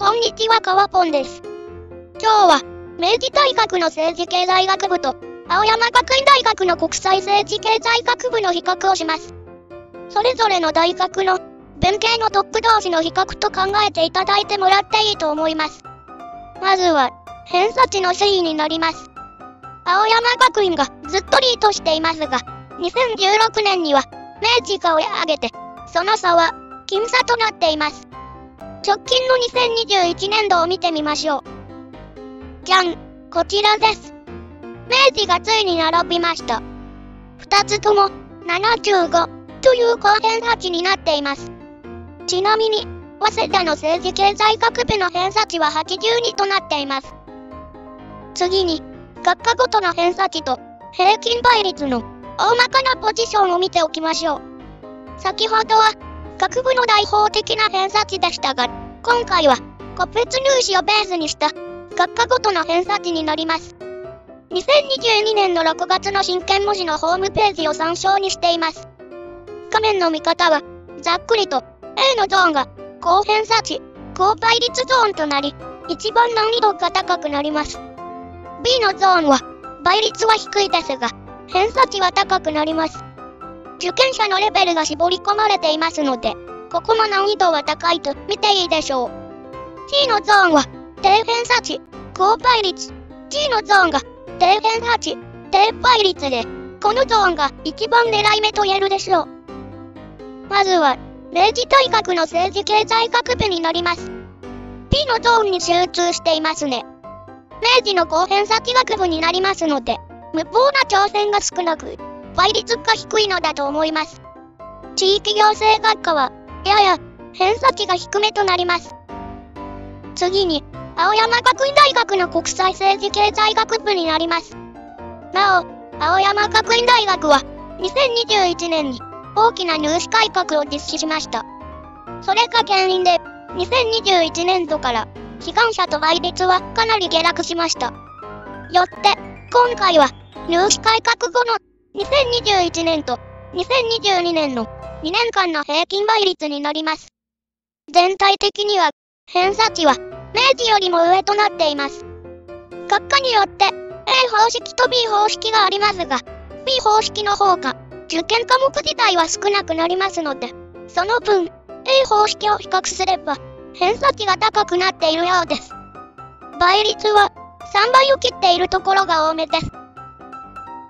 こんにちは、かわぽんです。今日は、明治大学の政治経済学部と、青山学院大学の国際政治経済学部の比較をします。それぞれの大学の、文系のトップ同士の比較と考えていただいてもらっていいと思います。まずは、偏差値の推移になります。青山学院がずっとリードしていますが、2016年には、明治が追い上げて、その差は、僅差となっています。直近の2021年度を見てみましょう。じゃん、こちらです。明治がついに並びました。二つとも75という高偏差値になっています。ちなみに、早稲田の政治経済学部の偏差値は82となっています。次に、学科ごとの偏差値と平均倍率の大まかなポジションを見ておきましょう。先ほどは学部の大法的な偏差値でしたが、今回は個別入試をベースにした学科ごとの偏差値になります。2022年の6月の真剣文字のホームページを参照にしています。画面の見方は、ざっくりと A のゾーンが高偏差値、高倍率ゾーンとなり、一番難易度が高くなります。B のゾーンは、倍率は低いですが、偏差値は高くなります。受験者のレベルが絞り込まれていますので、ここも難易度は高いと見ていいでしょう。T のゾーンは、低偏差値、高倍率。G のゾーンが、低偏差値、低倍率で、このゾーンが一番狙い目と言えるでしょう。まずは、明治大学の政治経済学部になります。P のゾーンに集中していますね。明治の高偏差値学部になりますので、無謀な挑戦が少なく、倍率が低いのだと思います。地域行政学科は、やや、偏差値が低めとなります。次に、青山学院大学の国際政治経済学部になります。なお、青山学院大学は、2021年に大きな入試改革を実施しました。それが原因で、2021年度から、志願者と倍率はかなり下落しました。よって、今回は、入試改革後の2021年と2022年の2年間の平均倍率になります。全体的には、偏差値は明治よりも上となっています。学科によって A 方式と B 方式がありますが、B 方式の方が受験科目自体は少なくなりますので、その分 A 方式を比較すれば偏差値が高くなっているようです。倍率は3倍を切っているところが多めです。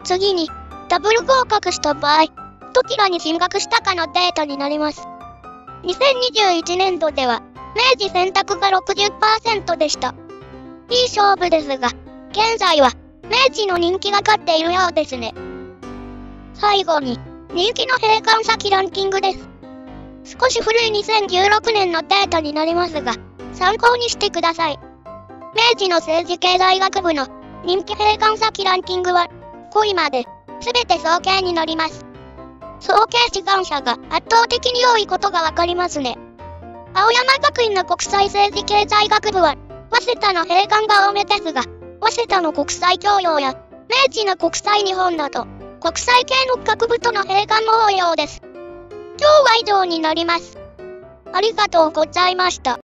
次に、ダブル合格した場合、どちらに進学したかのデータになります。2021年度では、明治選択が60%でした。いい勝負ですが、現在は、明治の人気が勝っているようですね。最後に、人気の閉館先ランキングです。少し古い2016年のデータになりますが、参考にしてください。明治の政治経済学部の人気閉館先ランキングは、5位まで、すべて総計になります。総計志願者が圧倒的に多いことがわかりますね。青山学院の国際政治経済学部は、早稲田の閉館が多めですが、早稲田の国際教養や、明治の国際日本など、国際系の学部との閉館も多いようです。今日は以上になります。ありがとうございました。